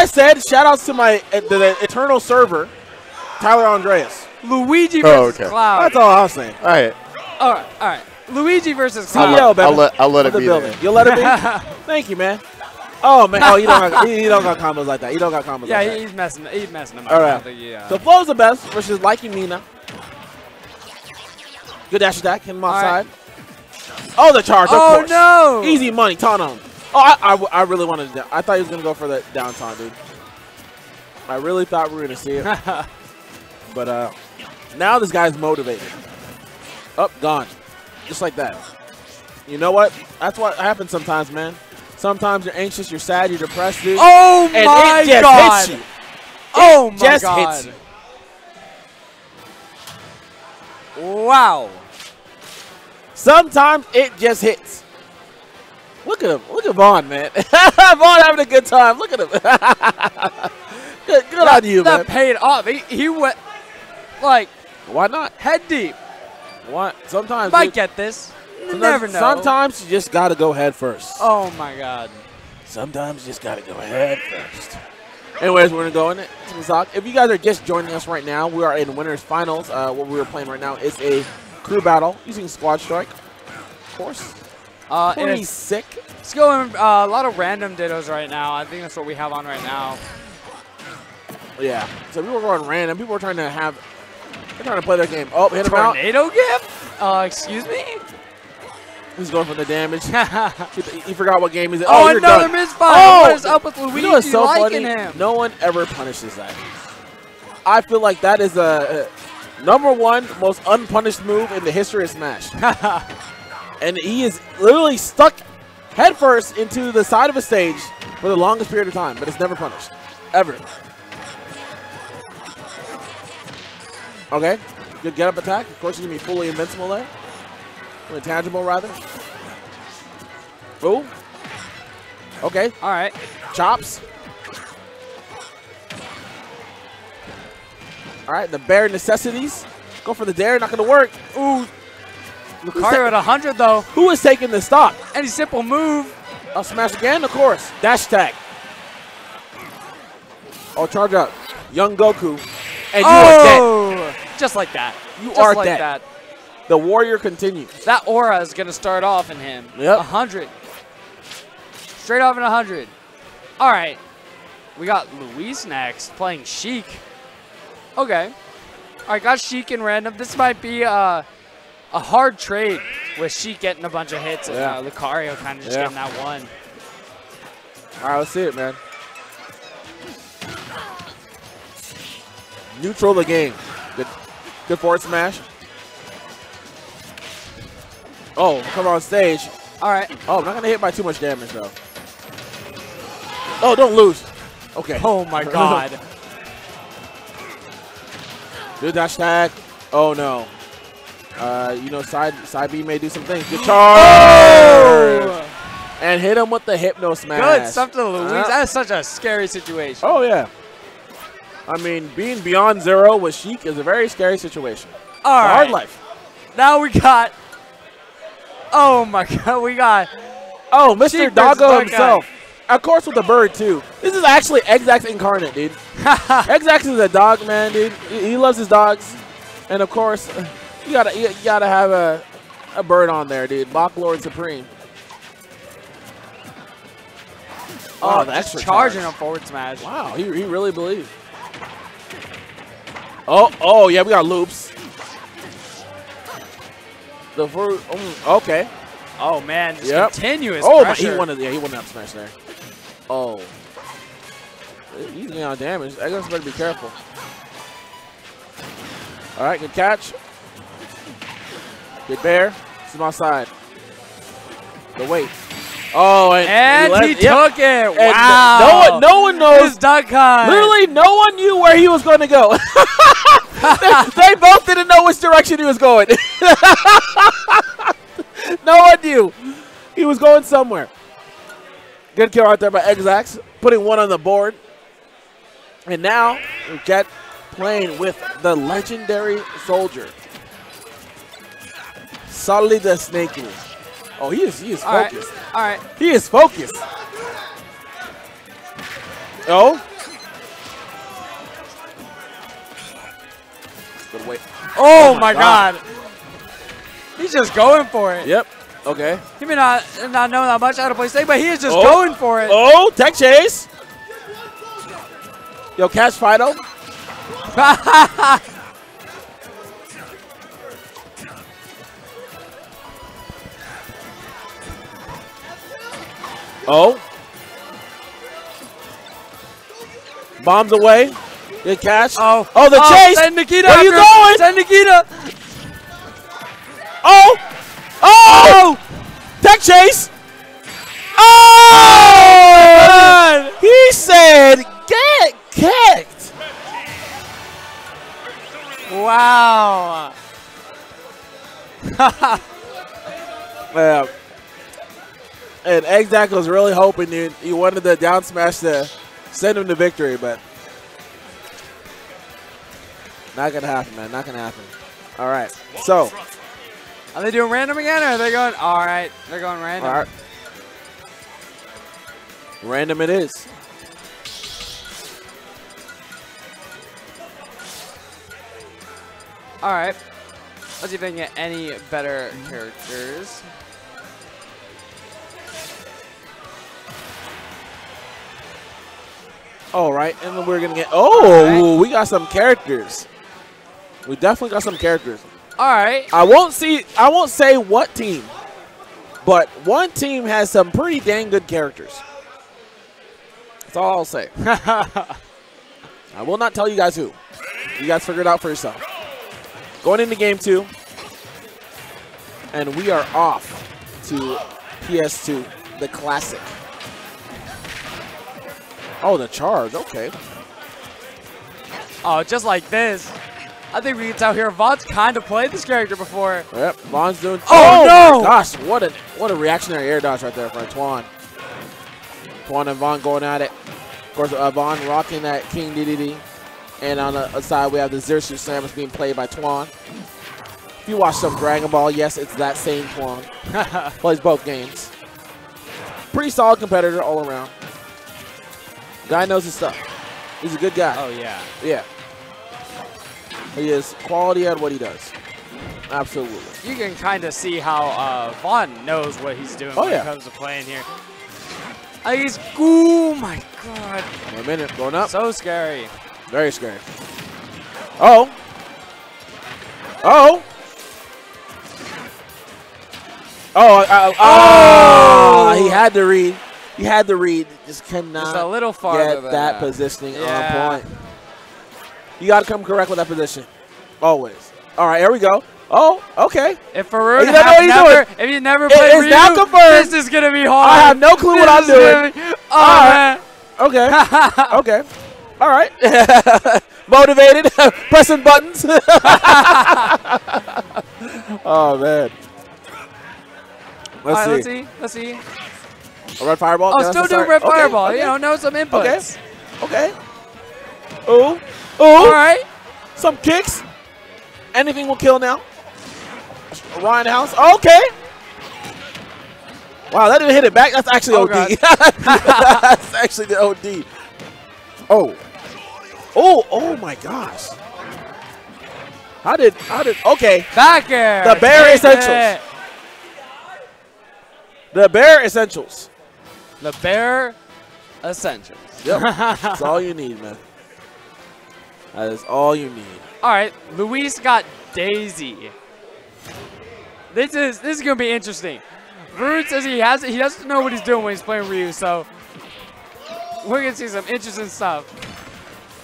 I said. Shout outs to my uh, the, the eternal server, Tyler Andreas. Luigi Oh, versus okay. Cloud. That's all I was saying. All right. All right, all right. Luigi versus I'll Cloud. let- I'll, let, I'll let it the be building. there. You'll let it be. Thank you, man. Oh man. Oh, you don't got you don't got combos like that. You don't got combos. yeah, like that. he's messing. He's messing him up. All I right. think he, uh, So Flo's the best versus Likey Mina. Good dash attack, hit him All right. offside. Oh, the charge, of oh course. no! Easy money, taunt on. Oh, I, I, I really wanted to. I thought he was going to go for the downtown, dude. I really thought we were going to see it. but uh, now this guy's motivated. Up, gone. Just like that. You know what? That's what happens sometimes, man. Sometimes you're anxious, you're sad, you're depressed, dude. oh and my it just god! hits you. Oh my just god! hits you. Wow! Sometimes it just hits. Look at him. Look at Vaughn, man. Vaughn having a good time. Look at him. good good on you, that man. paid off. He, he went like Why not? head deep. Why? Sometimes. Might get this. You sometimes- never know. Sometimes you just got to go head first. Oh my god. Sometimes you just got to go head first. Anyways, we're going to go in it. If you guys are just joining us right now, we are in winners finals. Uh, what we are playing right now is a crew battle using squad strike. Of course. Uh, and it's, sick. it's going uh, a lot of random dittos right now. I think that's what we have on right now. Yeah. So people are going random. People are trying to have. They're trying to play their game. Oh, hit him out. Tornado gift? Uh, excuse me? He's going for the damage. he, forgot what game he's in. Oh, you're another done. misfire. Oh, what is up with Luigi You know so liking funny? him? No one ever punishes that. I feel like that is a, a number one most unpunished move in the history of Smash. and he is literally stuck headfirst into the side of a stage for the longest period of time, but it's never punished. Ever. Okay. Good get up attack. Of course, he's going to be fully invincible there. Intangible, rather. Ooh. Okay. All right. Chops. All right, the bare necessities. Go for the dare, not going to work. Ooh. Lucario at 100, though. Who is taking the stock? Any simple move. I'll smash again, of course. Dash attack. Oh, charge up. Young Goku. And you are dead. oh! Just like that. You Just are like dead. that. The warrior continues. That aura is going to start off in him. Yep. 100. Straight off in 100. All right. We got Luis next playing Sheik. Okay. All right, got Sheik in random. This might be uh, a hard trade with Sheik getting a bunch of hits and Yeah. uh, Lucario kind of just Yeah. getting that one. All right, let's see it, man. Neutral the game. Good, good forward smash. Oh, come on stage. All right. Oh, I'm not gonna hit by too much damage though. Oh, don't lose. Okay. Oh my God. Good dash tag. Oh no. Uh, you know, side side B may do some things. Good charge. Oh! And hit him with the hypno smash. Good stuff to Luis. Uh, That is such a scary situation. Oh yeah. I mean, being beyond zero with Sheik is a very scary situation. All right. hard life. Now we got. Oh my God. We got. Oh, Mr. Sheik Doggo himself. Of course, with the bird too. This is actually Exax incarnate, dude. Exax is a dog man, dude. He he loves his dogs, and of course, you gotta you gotta have a a bird on there, dude. Bach Lord Supreme. Oh, extra charging charge. a forward smash. Wow, he, he really believed. Oh, oh yeah, we got loops. The mm, okay. Oh man, just Yep. continuous Oh, pressure. he wanted yeah, he wanted up smash there. Oh. He's getting on damage. I guess better be careful. All right, good catch. Good bear. This is my side. The weight. Oh, and, And he yep. took it. And wow. No one, no one knows. His duck hunt. Literally, no one knew where he was going to go. they, they both didn't know which direction he was going. no one knew. He was going somewhere. Good kill right there by Exax, putting one on the board. And now we get playing with the legendary soldier. Solid the snake is. Oh, he is, he is All focused. Right. All right. He is focused. Oh. Good wait. Oh, oh my, my God. God. He's just going for it. Yep. Okay. He may not not know that much how to play snake, but he is just oh. going for it. Oh, tech chase. Yo, catch final. Oh. Bombs away. Good catch. Oh, Oh, the oh, chase. Send Nikita. Where you going? Send Nikita. Oh! Oh! oh. Tech chase! Oh! He said, get kicked. Wow. Yeah. And Exact was really hoping you, you wanted the down smash to send him to victory, but not gonna happen, man. Not gonna happen. All right. So, Are they doing random again, or are they going? All right, they're going random. all right. Random it is. All right. Let's see if they can get any better characters. All right, and then we're gonna get. Oh, we got some characters. We definitely got some characters. All right. I won't see. I won't say what team, but one team has some pretty dang good characters. That's all I'll say. I will not tell you guys who. You guys figure it out for yourself. Going into game two, and we are off to PS2, the classic. Oh, the charge. Okay. Oh, just like this. I think we can tell here. Vaughn's kind of played this character before. Yep, Vaughn's doing. Oh, my no! Gosh, what a what a reactionary air dodge right there for Twan. Twan and Vaughn going at it. Of course, uh, Vaughn rocking that King Dedede, and on the side we have the Zero Suit Samus being played by Twan. If you watch some Dragon Ball, yes, it's that same Twan. Plays both games. Pretty solid competitor all around. Guy knows his stuff. He's a good guy. Oh yeah. Yeah. He is quality at what he does. Absolutely. You can kind of see how uh, Vaughn knows what he's doing Oh, when yeah. it comes to playing here. Uh, he's, oh my god, One minute, going up. so scary. Very scary. Oh. Oh. Oh, I, I, oh! Oh! He had to read. He had to read. Just cannot Just a little farther get that positioning Yeah. on point. You got to come correct with that position. Always. All right, here we go. Oh, okay. If Farouk You know never, doing. if you never It played is now confirmed. this is gonna be hard. I have no clue what I'm doing. be- oh man. Okay. okay. All right. Motivated, pressing buttons. oh man. Let's right, see. let's see. Let's see. A red fireball. Oh, Yeah, still doing red Okay, fireball. Okay. You know, know some inputs. Okay. Ooh. Ooh. All right. Some kicks. Anything will kill now. Ryan House. Okay. Wow, that didn't hit it back. That's actually Oh, OD. That's actually the OD. Oh. Oh, oh my gosh. How did, how did, okay. Back air. The Bear Essentials. it. The Bear Essentials. The Bear Ascension. Yep. That's all you need, man. That is all you need. All right, Luis got Daisy. This is this is gonna be interesting. Rude says he has he doesn't know what he's doing when he's playing Ryu, so we're gonna see some interesting stuff.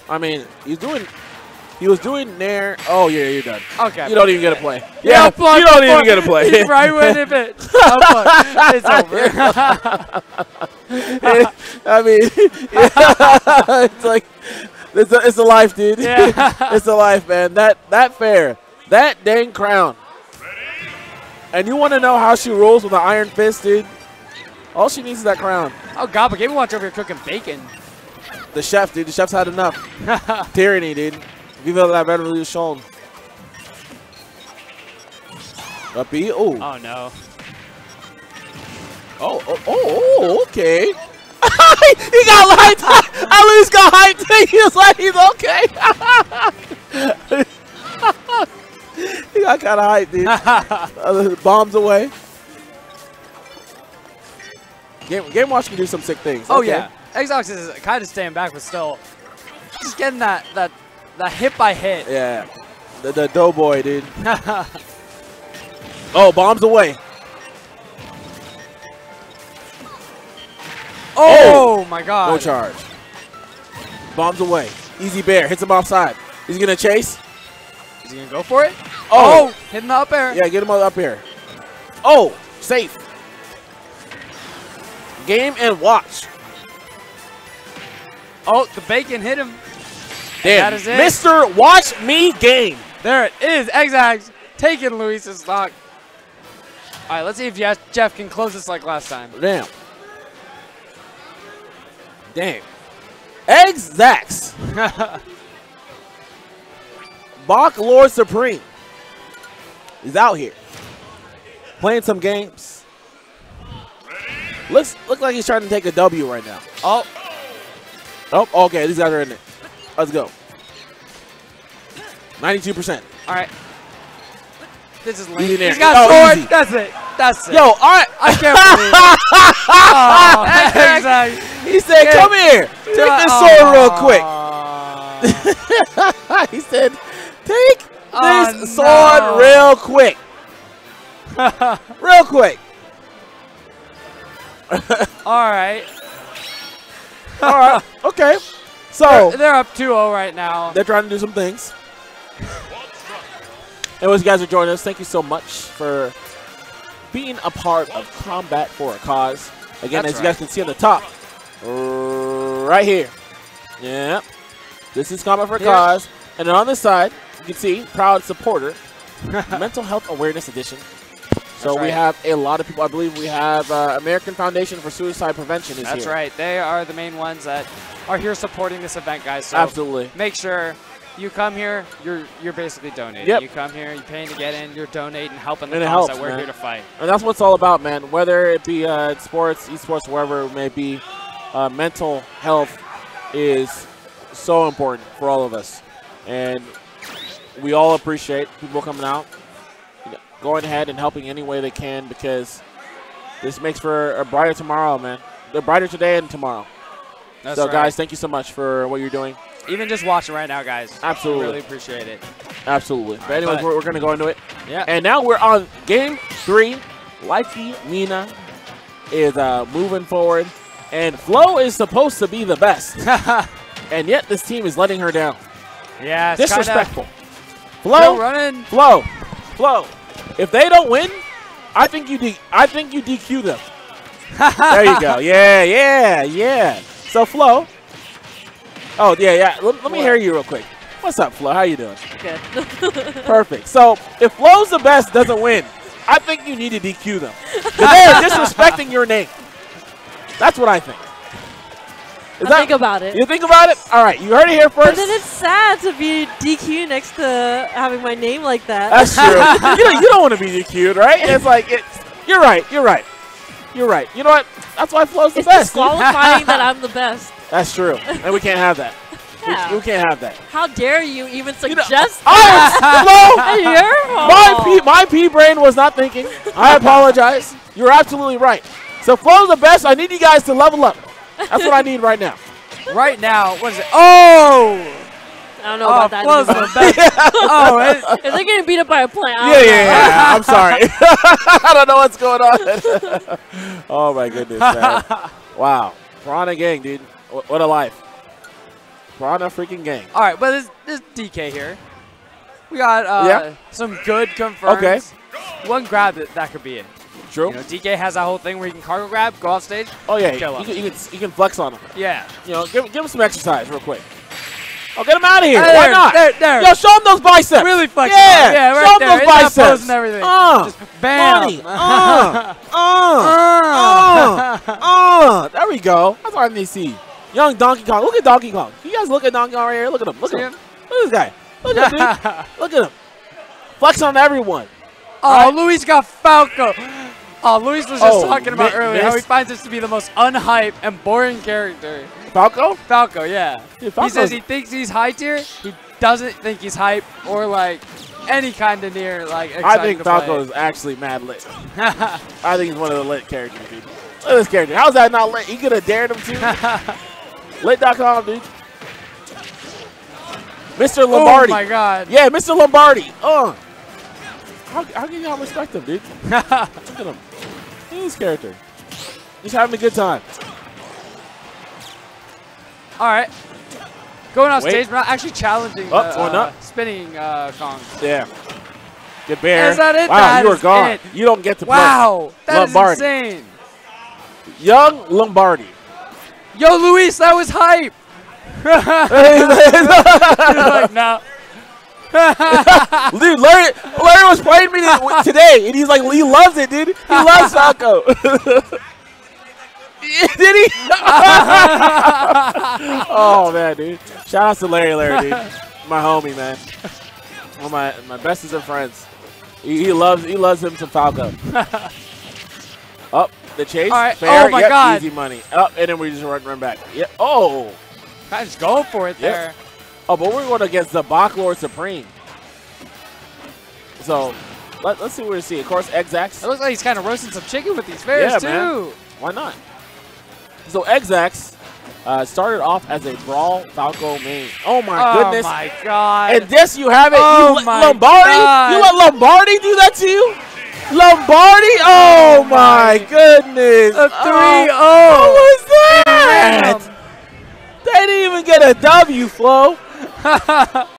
I mean, he's doing, he was doing Nair. Oh, yeah, you're done. Okay. You don't even get a play. Yeah, Yeah, unplug, you don't unplug. even get a play. He's right when it it. Oh, unplug. It's over. I mean, it's like it's a, it's a life, dude. Yeah. it's a life, man. That that fair, that dang crown. And you want to know how she rolls with an iron fist, dude? All she needs is that crown. oh God, but Game Watch over here cooking bacon. The chef, dude. The chef's had enough. Tyranny, dude. Viva la revolution. Up B. Oh. oh no. Oh, oh, oh, okay. he got hyped. At least got hyped. He was like, he's okay. He got kind of hyped, dude. Uh, bombs away. Game, Game Watch can do some sick things. Oh Okay. yeah, Xbox is kind of staying back, but still, just getting that that that hit by hit. Yeah. The, the doughboy, dude. Oh, bombs away. oh, oh! my god! No charge. Bombs away. Easy bear. Hits him offside. Is he going to chase? Is he gonna go for it? Oh. Oh, hitting the up air. Yeah, get him up here. Oh, safe. Game and watch. Oh, the bacon hit him. Damn. that is it. Mr. Watch Me Game. There it is. Xax taking Luis's stock. All right, let's see if Jeff, can close this like last time. Damn. Damn. Zax. Bach Lord Supreme. He's out here. Playing some games. Looks look like he's trying to take a W right now. oh, Oh, okay, these guys are in it. Let's go. 92%. all right. This is lame. He's got Oh, sword. easy. That's it. That's it. Yo, all right. I can't believe it. Oh, Xax. He said, Yeah. come here. Take this oh. sword real quick. he said, take Oh, this sword no. real quick. real quick. All right. All right. Okay. So They're up 2-0 right now. they're trying to do some things. Anyways, you guys are joining us. Thank you so much for being a part of Combat for a Cause. Again, That's as you guys can see on the top, right here. Yeah. This is Combat for a Here. Cause. And then on this side, you can see proud supporter, Mental Health Awareness Edition. So That's we have a lot of people. I believe we have uh, American Foundation for Suicide Prevention is That's here. right. They are the main ones that are here supporting this event, guys. So Absolutely. make sure you come here. You're you're basically donating. Yep. You come here. You're paying to get in. You're donating, helping the cause that we're man. here to fight. And that's what it's all about, man. Whether it be uh, sports, esports, wherever it may be, uh, mental health is so important for all of us. And we all appreciate people coming out, going ahead and helping any way they can because this makes for a brighter tomorrow, man. The brighter today and tomorrow. That's so, right. guys, thank you so much for what you're doing. even just watching right now, guys. Absolutely. really appreciate it. Absolutely. But anyways, but- we're, we're going to go into it. Yeah. And now we're on game three. Likey Mina is uh, moving forward. And Flo is supposed to be the best. and yet this team is letting her down. yeah. It's kinda- Disrespectful. Still Flo, running. Flo, Flo. If they don't win, I think you de- I think you DQ them. there you go. Yeah, yeah, yeah. So Flo. Oh yeah, yeah. Let, let me hear you real quick. What's up, Flo? How you doing? Good. Perfect. So if Flo's the best doesn't win, I think you need to DQ them. They're disrespecting your name. That's what I think. Is think about it. You think about it? All right, you heard it here But first. then it's sad to be DQ next to having my name like that. That's true. you, don't, you don't want to be DQ'd, right? It's like it's. You're right. You're right. You're right. You know what? That's why Flo's the it's best. disqualifying that I'm the best. That's true, and we can't have that. We- Yeah. We, can't have that. How dare you even You know, suggest was, Flo, It's your. My P, my P brain was not thinking. I apologize. You're absolutely right. So Flo's the best. I need you guys to level up. That's what I need right now. Right now, what is it? Oh! I don't know Oh, about that. Flo's anymore. the best. oh, it, If they're getting beat up by a plant, I Yeah, yeah, yeah. I'm sorry. I don't know what's going on. oh my goodness, man. Wow. Piranha gang, dude. What a life. Piranha freaking gang. all right, but this, this DK here. We got uh, Yeah. some good confirms. Okay. One grab that, that could be it. True. You know, DK has that whole thing where you can cargo grab, go off stage. oh yeah. You can, you can you can flex on him. Yeah. You know, give give him some exercise real quick. Oh, get him out of here. There, Why not? There, there. Yo, show him those biceps. really flexible. Yeah. yeah right show him there. those biceps. and everything. Uh, Just bam. money. Uh, uh, uh, uh. There we go. That's what I need to see. Young Donkey Kong. Look at Donkey Kong. You guys look at Donkey Kong right here. Look at him. Look See at him. him? Look at this guy. Look at him, dude. Look at him. Flex on everyone. Oh, Right. Luis got Falco. Oh, Luis was just Oh, talking about mi- earlier how he finds this to be the most unhyped and boring character. Falco? Falco, yeah. Dude, He says he thinks he's high tier. He doesn't think he's hype or like any kind of near like I think Falco is actually mad lit. I think he's one of the lit characters, dude. Look at this character. How's that not lit? He could have dared him to. Lit.com, dude. Mr. Lombardi. Oh my god. Yeah, Mr. Lombardi. Uh. How, how can y'all respect him, dude? Look at him. This character. Just having a good time. All right. Going off Wait. stage, but not actually challenging Up, the uh, up. spinning uh, Kong. Yeah. Good bear. Is that it? Wow, That you is gone. it. You don't get to play. Wow, that is Lombardi. insane. Young Lombardi. Yo, Luis, that was hype. like, no. Dude, Larry, Larry was playing me today, and he's like, he loves it, dude. He loves Falco. Did he? oh man, dude! Shout out to Larry, Larry, dude. My homie, man. One of my my bestest of friends. He, he loves he loves him some Falco. Up the chase. All right. Fair. Oh, my Yep, God. Easy money. Up and then we just run run back. Yeah. Oh. I just going for it Yep. Oh, but we're going against the Bach Lord Supreme. So let, us see what we see. Of course, Exax. It looks like he's kind of roasting some chicken with these bears Yeah, too. man. Why not? So Exax uh, started off as a Brawl Falco main. Oh my oh goodness. my god. And this you have it. Oh you my Lombardi? God. You let Lombardi do that to you? Lombardi? Oh, my my- goodness. A Oh, 3-0. What was that? Damn. They didn't even get a W, Flo. 哈哈哈